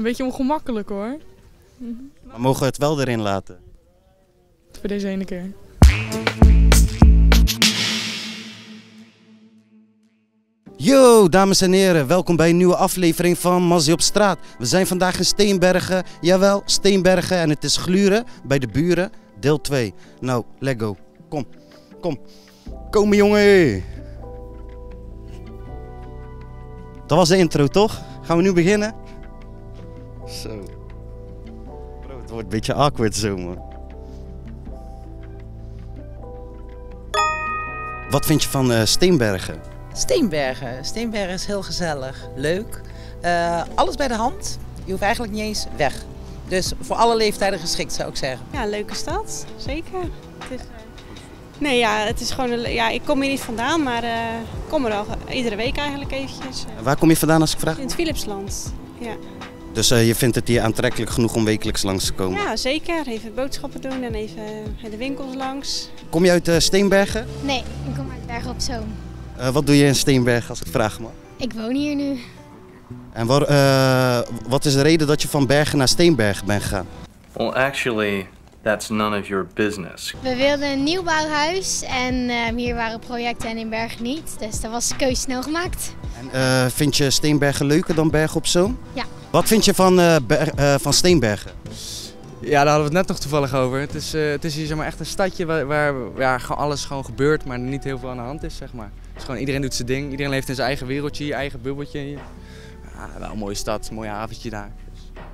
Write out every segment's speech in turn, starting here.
een beetje ongemakkelijk hoor. Maar mogen we het wel erin laten? Voor deze ene keer. Yo, dames en heren, welkom bij een nieuwe aflevering van Mazzie op straat. We zijn vandaag in Steenbergen, jawel, Steenbergen en het is gluren bij de buren, deel 2. Nou, let go. Kom, kom. Kom jongen. Dat was de intro, toch? Gaan we nu beginnen? Zo. Bro, het wordt een beetje awkward zo, man. Wat vind je van eh, Steenbergen? Steenbergen. Steenbergen is heel gezellig, leuk. Eh, alles bij de hand. Je hoeft eigenlijk niet eens weg. Dus voor alle leeftijden geschikt zou ik zeggen. Ja, leuke stad, zeker. Het is, eh, Nee, ja, het is gewoon. Een, ja, ik kom hier niet vandaan, maar eh, ik kom er al iedere week eigenlijk eventjes. Waar kom je vandaan als ik vraag? in het Philipsland. Ja. Dus eh, je vindt het hier aantrekkelijk genoeg om wekelijks langs te komen? ja, zeker. Even boodschappen doen en even eh, de winkels langs. Kom je uit eh, Steenbergen? Nee, ik kom uit Bergen op Zoom. Eh, wat doe je in Steenbergen als ik vraag mag? Ik woon hier nu. En waar, eh, wat is de reden dat je van Bergen naar Steenbergen bent gegaan? Well, actually, that's none of your business. We wilden een nieuwbouwhuis en ehm, hier waren projecten en in Bergen niet. Dus daar was de keuze snel gemaakt. En, eh, vind je Steenbergen leuker dan Bergen op Zoom? Ja. Wat vind je van, eh, eh, van Steenbergen? Ja, daar hadden we het net nog toevallig over. Het is, eh, het is hier zeg maar, echt een stadje waar, waar ja, gewoon alles gewoon gebeurt, maar er niet heel veel aan de hand is. Zeg maar. Het is gewoon, iedereen doet zijn ding, iedereen leeft in zijn eigen wereldje, hier, eigen bubbeltje. Hier. Ja, wel een mooie stad, een mooi haventje daar.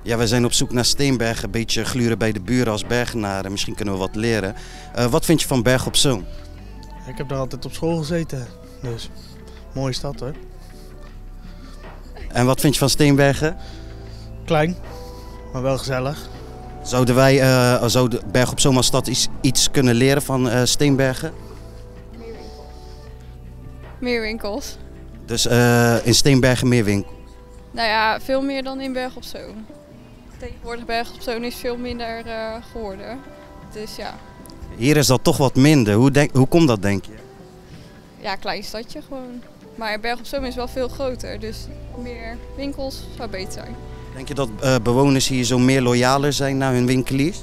Ja, we zijn op zoek naar Steenbergen, een beetje gluren bij de buren als Bergenaren. Misschien kunnen we wat leren. Eh, wat vind je van Bergen op Zoom? Ik heb daar altijd op school gezeten. Dus, mooie stad hoor. En wat vind je van Steenbergen? Klein, maar wel gezellig. Zouden wij, eh zou Bergen op Zoom als stad iets, iets kunnen leren van eh, Steenbergen? Meer winkels. Dus eh, in Steenbergen meer winkel. Nou ja, veel meer dan in Berg op Zoom. Tegenwoordig Berg op Zoom is veel minder eh, geworden. Dus ja, Hier is dat toch wat minder. Hoe, denk, hoe komt dat, denk je? ja, klein stadje gewoon. Maar Berg op Zoom is wel veel groter, dus meer winkels zou beter zijn. Denk je dat eh, bewoners hier zo meer loyaler zijn naar hun winkeliers?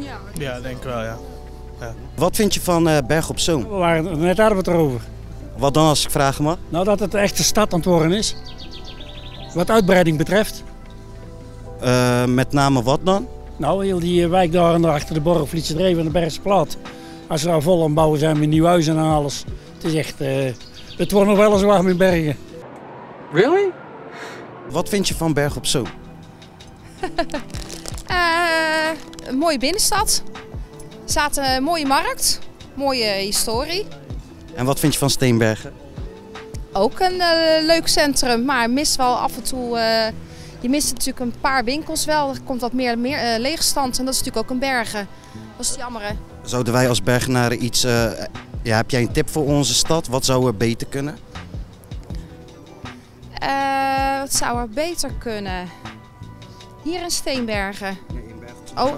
Ja, Ja, denk ik wel ja. Wat vind je van eh, Berg op Zoom? We waren, net hadden we het erover. Wat dan als ik vragen mag? Nou, dat het echt een stad aan het worden is. Wat uitbreiding betreft. Eh, met name wat dan? Nou, heel die wijk daar en daar achter de borg Vlietse Dreef en de Bergse Plaat. Als ze daar vol aan bouwen zijn met nieuw huizen en alles. Het is echt, eh, het wordt nog wel eens warm in Bergen. Really? Wat vind je van Berg op Zoom? Eh, een mooie binnenstad. Er staat een mooie markt. Mooie historie. En wat vind je van Steenbergen? Ook een eh, leuk centrum, maar mist wel af en toe... eh, je mist natuurlijk een paar winkels wel. Er komt wat meer, meer leegstand en dat is natuurlijk ook een bergen. Dat is het. Zouden wij als Bergenaren iets... ja, heb jij een tip voor onze stad? Wat zou er beter kunnen? Wat zou er beter kunnen? Hier in Steenbergen. Oh,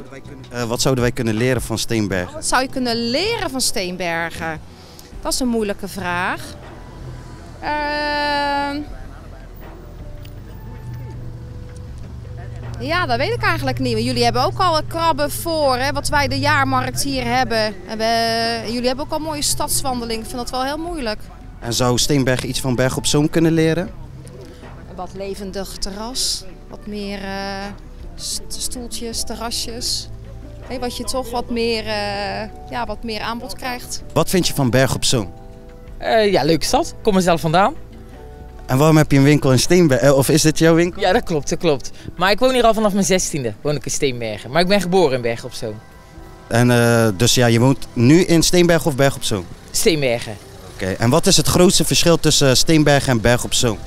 Eh, wat zouden wij kunnen leren van Steenbergen? wat zou je kunnen leren van Steenbergen? Dat is een moeilijke vraag. Ehm. ja, dat weet ik eigenlijk niet. Jullie hebben ook al krabben voor, hè, wat wij de jaarmarkt hier hebben. En we- jullie hebben ook al mooie stadswandeling. Ik vind dat wel heel moeilijk. En zou Steenbergen iets van Berg op Zoom kunnen leren? Wat levendig terras. Wat meer eh, st- stoeltjes, terrasjes. Hé, wat je toch wat meer, eh, ja, wat meer aanbod krijgt. Wat vind je van Berg op Zoom? Eh, ja, leuke stad. Kom er zelf vandaan. En waarom heb je een winkel in Steenbergen? Of is dit jouw winkel? Ja, dat klopt, dat klopt. Maar ik woon hier al vanaf mijn zestiende. Woon ik in Steenbergen. Maar ik ben geboren in Bergen op Zoom. En eh, dus ja, je woont nu in Steenbergen of Berg op Zoom? Steenbergen. Oké, en wat is het grootste verschil tussen Steenbergen en Berg op Zoom?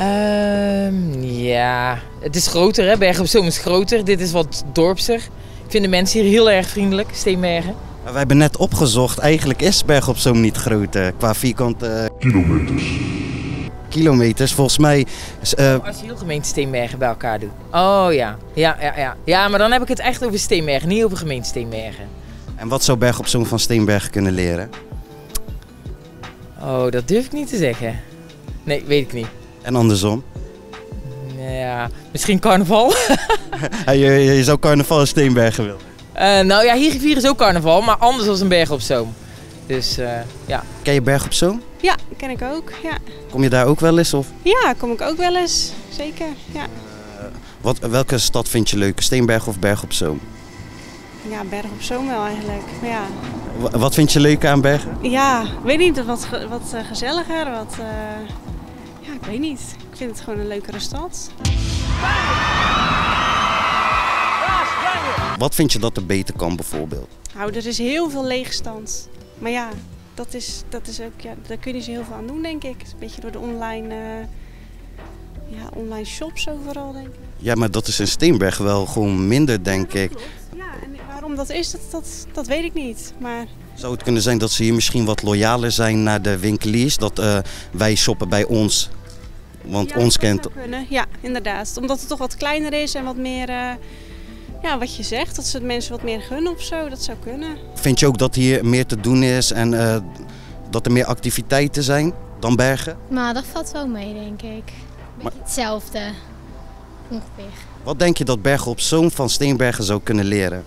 Ehm, ja, het is groter hè. Bergen op Zoom is groter. Dit is wat dorpser. Ik vind de mensen hier heel erg vriendelijk, Steenbergen. Maar wij hebben net opgezocht, eigenlijk is Berg op Zoom niet groot eh, qua vierkante kilometers. Kilometers, volgens mij. is, eh, Als je heel gemeente Steenbergen bij elkaar doet. Oh ja. Ja, ja, ja. Ja, maar dan heb ik het echt over Steenbergen, niet over gemeente Steenbergen. en wat zou Berg op Zoom van Steenbergen kunnen leren? Oh, dat durf ik niet te zeggen. Nee, weet ik niet. En andersom? Ja, misschien carnaval. Ja, je, je zou carnaval in Steenbergen willen. Eh, nou ja, hier vieren ze ook carnaval, maar anders dan een berg op Zoom. Dus eh, ja. Ken je Berg op Zoom? Ja, ken ik ook. Ja. Kom je daar ook wel eens? Of ja, kom ik ook wel eens. Zeker. Ja, wat, welke stad vind je leuker, Steenbergen of Berg op Zoom? ja Berg op Zoom wel eigenlijk. Maar ja, Wa- Wat vind je leuk aan Bergen? ja ik weet niet, wat, wat eh, gezelliger. Wat, eh, ja, ik weet niet. Ik vind het gewoon een leukere stad. Wat vind je dat er beter kan bijvoorbeeld? Nou, er is heel veel leegstand. Maar ja, dat is, dat is ook, ja, daar kun je niet zo heel veel aan doen, denk ik. Een beetje door de online, eh, ja, online shops overal, denk ik. Ja, maar dat is in Steenbergen wel gewoon minder, denk ik. Ja, en waarom dat is, dat, dat, dat weet ik niet. Maar Zou het kunnen zijn dat ze hier misschien wat loyaler zijn naar de winkeliers? Dat eh, wij shoppen bij ons. Want ons kent... zou kunnen. Ja, inderdaad. Omdat het toch wat kleiner is en wat meer, eh, ja, wat je zegt, dat ze het mensen wat meer gunnen of zo, dat zou kunnen. Vind je ook dat hier meer te doen is en eh, dat er meer activiteiten zijn dan Bergen? Maar dat valt wel mee, denk ik. Beetje hetzelfde. Ongeveer. Wat denk je dat Bergen op Zoom van Steenbergen zou kunnen leren?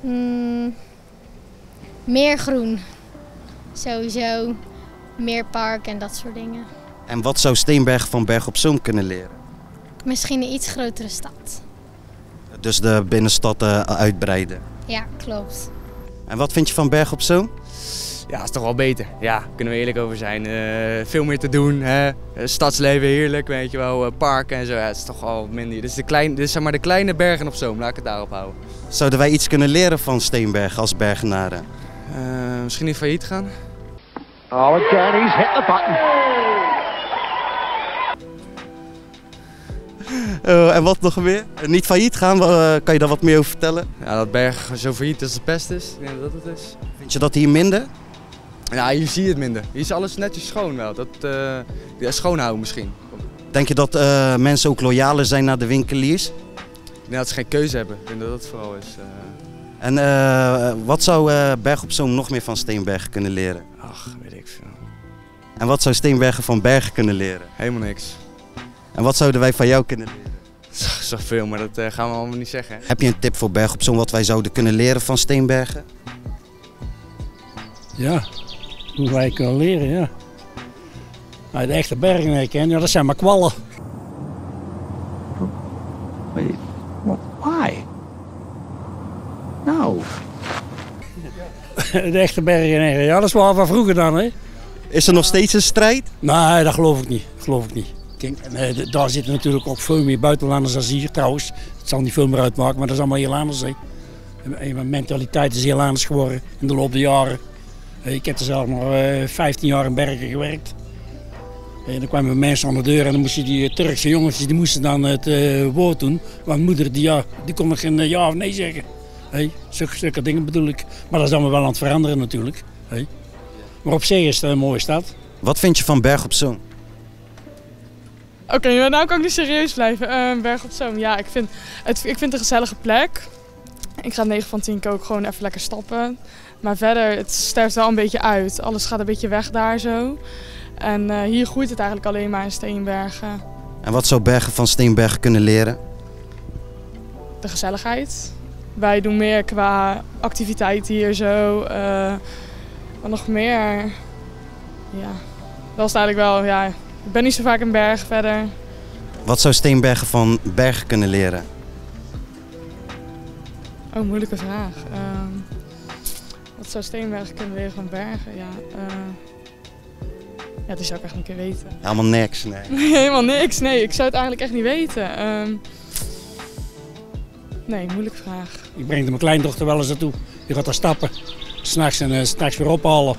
Hmm, meer groen. Sowieso. Meer park en dat soort dingen. En wat zou Steenbergen van Bergen op Zoom kunnen leren? Misschien een iets grotere stad. Dus de binnenstad eh, uitbreiden. Ja, klopt. En wat vind je van Bergen op Zoom? Ja, is toch wel beter. Ja, kunnen we eerlijk over zijn. Eh, veel meer te doen. Hè? Eh, Stadsleven heerlijk, weet je wel. eh, parken en zo. Ja, het is toch wel minder. Dit is, de klein, dit is zeg maar de kleine bergen op Zoom. Laat ik het daarop houden. Zouden wij iets kunnen leren van Steenbergen als Bergenaren? Eh, misschien niet failliet gaan? Oh, again, he's hit the button. Eh, en wat nog meer? Eh, niet failliet gaan, eh, kan je daar wat meer over vertellen? Ja, dat berg zo failliet als de pest is. Ik denk dat dat het is. Vind je dat hier minder? Ja, hier zie je het minder. Hier is alles netjes schoon wel. Dat, eh ja, schoonhouden misschien. Denk je dat eh, mensen ook loyaler zijn naar de winkeliers? Ik denk dat ze geen keuze hebben. Ik denk dat dat het vooral is. En eh, wat zou eh Berg op Zoom nog meer van Steenbergen kunnen leren? Ach, weet ik veel. En wat zou Steenbergen van Bergen kunnen leren? Helemaal niks. En wat zouden wij van jou kunnen leren? Zoveel, maar dat eh, gaan we allemaal niet zeggen. Heb je een tip voor Berg op Zoom wat wij zouden kunnen leren van Steenbergen? Ja, hoe wij kunnen leren, ja. Maar de echte bergen ken, ja, dat zijn maar kwallen. de echte bergen, ja, dat is wel van vroeger dan, hè. Is er nog steeds een strijd? Nee, dat geloof ik niet. Geloof ik niet. D- daar zitten natuurlijk ook veel meer buitenlanders als hier trouwens. Het zal niet veel meer uitmaken, maar dat is allemaal heel anders. Hè. En- en Mijn mentaliteit is heel anders geworden in de loop der jaren. Eh, Ik heb er zelf nog eh, 15 jaar in Bergen gewerkt. En dan kwamen mensen aan de deur en dan moesten die eh, Turkse jongens die moesten dan het eh, woord doen. Want moeder die, ja, die kon nog geen eh, ja of nee zeggen. Hey, zulke, zulke dingen bedoel ik. Maar dat is dan wel aan het veranderen natuurlijk. Hey. Maar op zich is het een mooie stad. Wat vind je van Berg op Zoom? Oké, maar nou kan ik niet serieus blijven. Eh, Berg op Zoom, ja, ik vind, het, ik vind het een gezellige plek. Ik ga 9 van 10 keer ook gewoon even lekker stappen. Maar verder, het sterft wel een beetje uit. Alles gaat een beetje weg daar zo. En eh, hier groeit het eigenlijk alleen maar in Steenbergen. En wat zou Bergen van Steenbergen kunnen leren? De gezelligheid. Wij doen meer qua activiteiten hier zo. eh, wat nog meer? Ja, dat is eigenlijk wel. Ja, ik ben niet zo vaak in Bergen verder. Wat zou Steenbergen van Bergen kunnen leren? Oh, moeilijke vraag. Ehm, wat zou Steenbergen kunnen leren van Bergen? Ja, eh, ja, die zou ik echt niet kunnen weten. Helemaal niks, nee. Nee, helemaal niks. Nee, ik zou het eigenlijk echt niet weten. Ehm, nee, moeilijke vraag. Ik breng mijn kleindochter wel eens naartoe. Die gaat daar stappen. S'nachts en uh, s'nachts weer ophalen.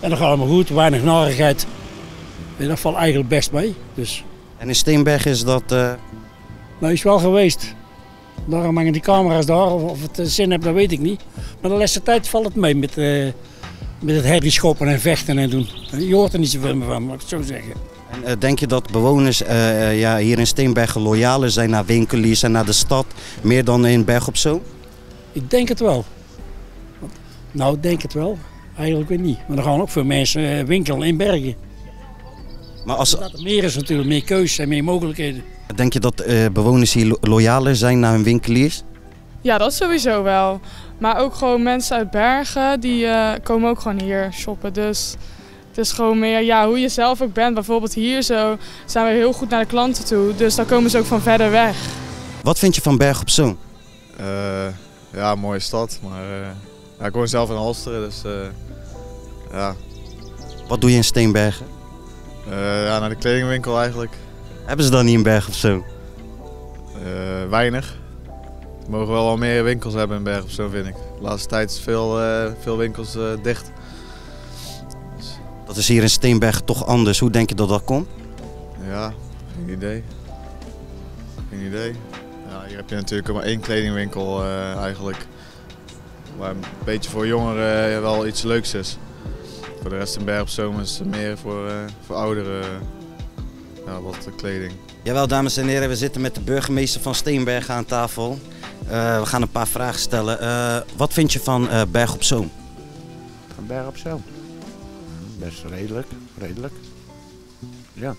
En dan gaat het maar goed, weinig narigheid. En dat valt eigenlijk best mee. Dus, En in Steenbergen is dat... eh, nou, is wel geweest. Daarom hangen die camera's daar. Of, of het eh, zin heeft, dat weet ik niet. Maar de laatste tijd valt het mee met, eh, met het herrieschoppen en vechten en doen. Je hoort er niet zoveel meer van, mag ik het zo zeggen. En, eh, denk je dat bewoners eh, eh, ja, hier in Steenbergen loyaler zijn naar winkeliers en naar de stad, meer dan in Berg op Zoom? Ik denk het wel. Want- Nou, ik denk het wel. Eigenlijk weer niet. Maar er gaan ook veel mensen winkelen in Bergen. Maar als, Dat er meer is natuurlijk, meer keus en meer mogelijkheden. denk je dat eh, bewoners hier lo- loyaler zijn naar hun winkeliers? Ja, dat sowieso wel. Maar ook gewoon mensen uit Bergen, die eh, komen ook gewoon hier shoppen. Dus het is gewoon meer ja, hoe je zelf ook bent. Bijvoorbeeld hier zo zijn we heel goed naar de klanten toe. Dus dan komen ze ook van verder weg. Wat vind je van Berg op Zoom? Eh, ja, mooie stad, maar eh, ja, ik woon zelf in Halsteren, dus eh, ja. Wat doe je in Steenbergen? Eh, ja, naar de kledingwinkel eigenlijk. Hebben ze dan niet in Berg op Zoom? Eh, weinig. We mogen wel wat meer winkels hebben in Berg op Zoom, vind ik. De laatste tijd is veel, eh, veel winkels eh, dicht. Dat is hier in Steenbergen toch anders. Hoe denk je dat dat komt? Ja, geen idee. Geen idee. Ja, hier heb je natuurlijk maar één kledingwinkel eh, eigenlijk. Waar een beetje voor jongeren eh, wel iets leuks is. Voor de rest in Berg op Zoom is het meer voor, eh, voor ouderen ja, wat kleding. Jawel, dames en heren, we zitten met de burgemeester van Steenbergen aan tafel. Eh, we gaan een paar vragen stellen. Eh, wat vind je van eh, Berg op Zoom? Van Berg op Zoom. Best redelijk, redelijk. Ja.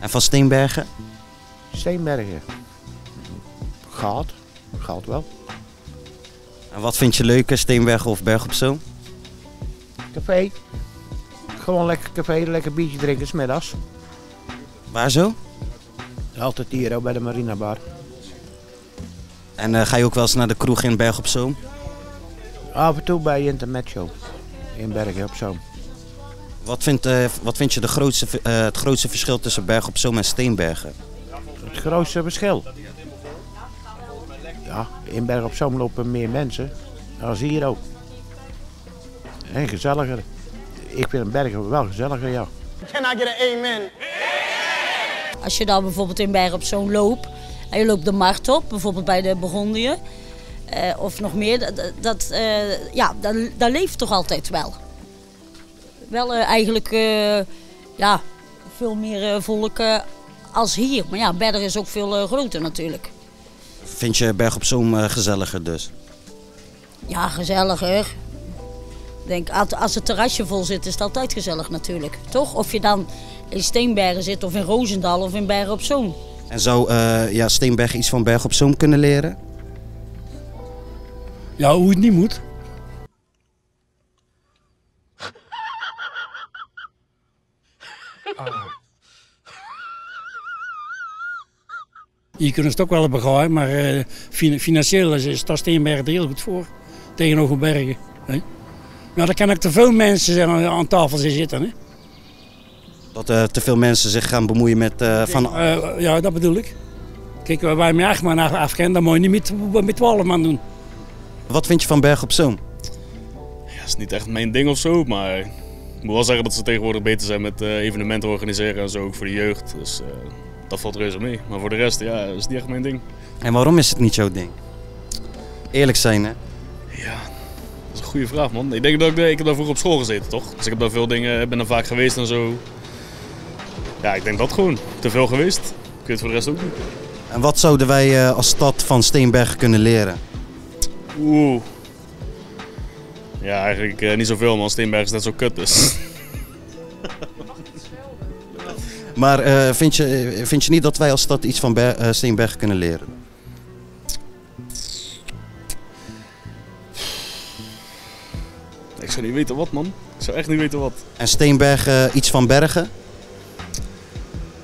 En van Steenbergen? Steenbergen. Gaat. Gaat wel. En wat vind je leuker, Steenbergen of Berg op Zoom? Café. Gewoon lekker café, lekker biertje drinken, smiddags. Waar zo? Altijd hier ook bij de Marina Bar. En eh, ga je ook wel eens naar de kroeg in Berg op Zoom? Af en toe bij Internet Show. In Bergen op Zoom. Wat vind, eh, wat vind je de grootste, eh, het grootste verschil tussen Berg op Zoom en Steenbergen? Het grootste verschil. Ja, in Berg op Zoom lopen meer mensen als hier ook. En gezelliger. Ik vind Bergen wel gezelliger, ja. Can I get an amen? Als je dan bijvoorbeeld in Bergen op Zoom loopt en je loopt de markt op, bijvoorbeeld bij de Burgondië, eh, of nog meer, dat, dat, eh, ja, dat, dat leeft toch altijd wel. Wel eh, eigenlijk ja, veel meer volk als hier. Maar ja, Bergen is ook veel groter natuurlijk. Vind je Berg op Zoom gezelliger dus? Ja, gezelliger. Ik Denk, als- het terrasje vol zit, is het altijd gezellig natuurlijk. Toch? Of je dan in Steenbergen zit, of in Roosendaal, of in Bergen op Zoom. En zou ja, Steenbergen iets van Berg op Zoom kunnen leren? Ja, hoe het niet moet. Hier kunnen ze het ook wel begrijpen, maar eh, fin- financieel is, daar Steenbergen er heel goed voor. Tegenover Bergen. Hè? Maar dan kan ook te veel mensen aan, tafel zitten. Hè? Dat eh, te veel mensen zich gaan bemoeien met eh, van... Ja, dat bedoel ik. Kijk, waar wij met acht man af- afkennen, dan moet je niet met, met twaalf man doen. Wat vind je van Berg op Zoom? Ja, dat is niet echt mijn ding of zo, maar ik moet wel zeggen dat ze tegenwoordig beter zijn met eh, evenementen organiseren en zo, ook voor de jeugd. Dus eh, dat valt reuze mee. Maar voor de rest, ja, dat is niet echt mijn ding. En waarom is het niet jouw ding? Eerlijk zijn, hè? Dat is een goede vraag, man. Ik denk dat ik, ik heb daar vroeger op school gezeten, toch? Dus ik heb daar veel dingen, ben er vaak geweest en zo. Ja, ik denk dat gewoon. Te veel geweest. Ik weet het voor de rest ook niet. En wat zouden wij eh, als stad van Steenbergen kunnen leren? Oeh. Ja, eigenlijk eh, niet zoveel, man. Steenberg is net zo kut, dus. Maar eh, vind, je, eh, vind je niet dat wij als stad iets van Ber- eh, Steenbergen kunnen leren? ik zou niet weten wat, man. Ik zou echt niet weten wat. En Steenbergen iets van Bergen?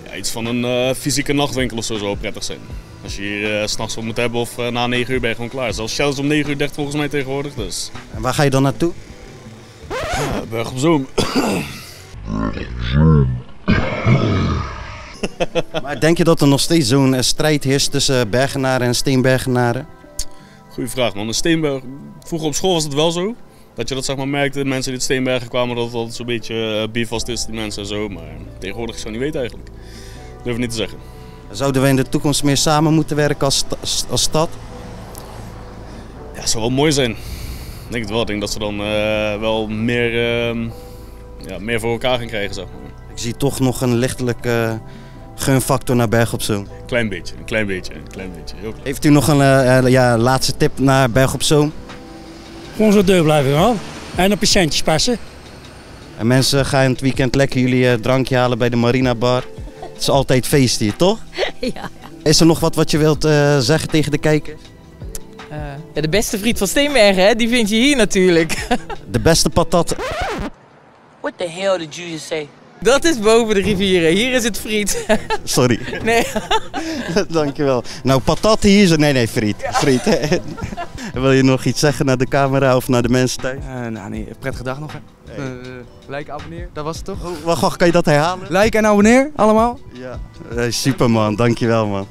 Ja, iets van een eh, fysieke nachtwinkel of zo zou wel prettig zijn. Als je hier s s'nachts wat moet hebben of eh, na 9 uur ben je gewoon klaar. Zelfs Shell is om 9 uur 30 volgens mij tegenwoordig, dus... En waar ga je dan naartoe? Berg op Zoom. Maar denk je dat er nog steeds zo'n eh, strijd heerst tussen Bergenaren en Steenbergenaren? Goeie vraag, man. Steenberg... Vroeger op school was het wel zo. Dat je dat zeg maar merkte, mensen die uit Steenbergen kwamen, dat het altijd zo'n beetje uh, beef was tussen die mensen en zo. Maar tegenwoordig ik zou niet weten eigenlijk. Durf ik niet te zeggen. Zouden wij in de toekomst meer samen moeten werken als, als stad? Ja, dat zou wel mooi zijn. Ik denk het wel. Ik denk dat ze dan eh, wel meer, ehm, ja, meer voor elkaar gaan krijgen, zeg maar. Ik zie toch nog een lichtelijke eh, gunfactor naar Berg op Zoom. Klein beetje, een klein beetje, een klein beetje. Heel klein. Heeft u nog een eh, eh, ja, laatste tip naar Berg op Zoom? Gewoon zo deur blijven gaan. En op je centjes passen. En mensen gaan in het weekend lekker jullie drankje halen bij de Marina Bar. Het is altijd feest hier, toch? Ja. Is er nog wat wat je wilt eh, zeggen tegen de kijkers? Eh, ja, de beste friet van Steenbergen, hè? die vind je hier natuurlijk. De beste patat. What the hell did you just say? Dat is boven de rivieren. Hier is het friet. Sorry. Nee. Dankjewel. Nou, patat hier is... Nee, nee, friet. Friet. Wil je nog iets zeggen naar de camera of naar de mensen thuis? Eh, nou nee, prettige dag nog hè. Eh, like, abonneer, dat was het toch? Wacht, wacht, kan je dat herhalen? Like en abonneer, allemaal. Ja. Eh, super man, dankjewel man.